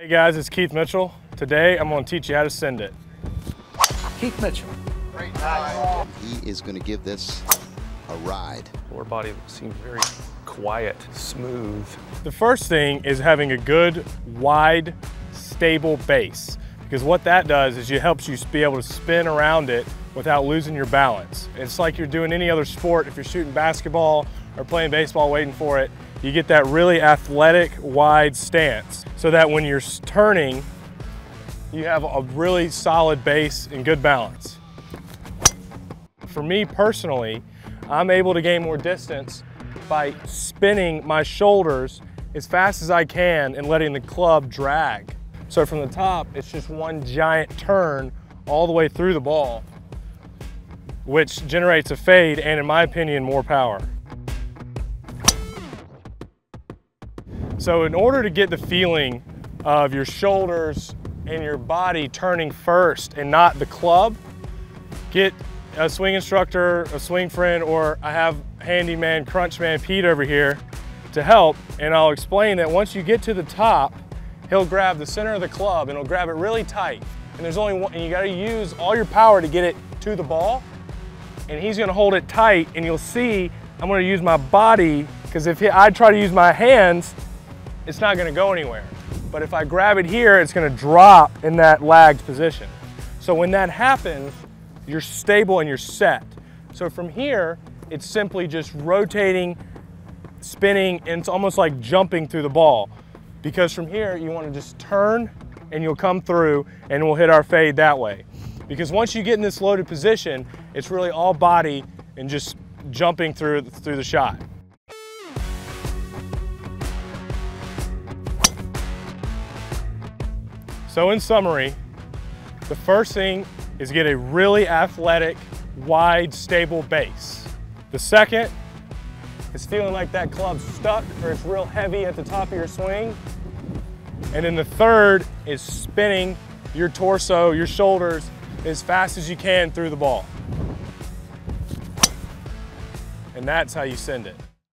Hey guys, it's Keith Mitchell. Today I'm going to teach you how to send it. Keith Mitchell. He is going to give this a ride. Lower body seems very quiet, smooth. The first thing is having a good, wide, stable base. Because what that does is it helps you be able to spin around it without losing your balance. It's like you're doing any other sport. If you're shooting basketball or playing baseball waiting for it, you get that really athletic, wide stance so that when you're turning, you have a really solid base and good balance. For me personally, I'm able to gain more distance by spinning my shoulders as fast as I can and letting the club drag. So from the top, it's just one giant turn all the way through the ball, which generates a fade and in my opinion, more power. So in order to get the feeling of your shoulders and your body turning first and not the club, get a swing instructor, a swing friend, or I have handyman Crunchman Pete over here to help. And I'll explain that once you get to the top, he'll grab the center of the club and he'll grab it really tight. And there's only one, and you gotta use all your power to get it to the ball. And he's gonna hold it tight and you'll see I'm gonna use my body because if I try to use my hands, it's not gonna go anywhere. But if I grab it here, it's gonna drop in that lagged position. So when that happens, you're stable and you're set. So from here, it's simply just rotating, spinning, and it's almost like jumping through the ball. Because from here, you wanna just turn and you'll come through and we'll hit our fade that way. Because once you get in this loaded position, it's really all body and just jumping through, through the shot. So in summary, the first thing is get a really athletic, wide, stable base. The second is feeling like that club's stuck or it's real heavy at the top of your swing. And then the third is spinning your torso, your shoulders as fast as you can through the ball. And that's how you send it.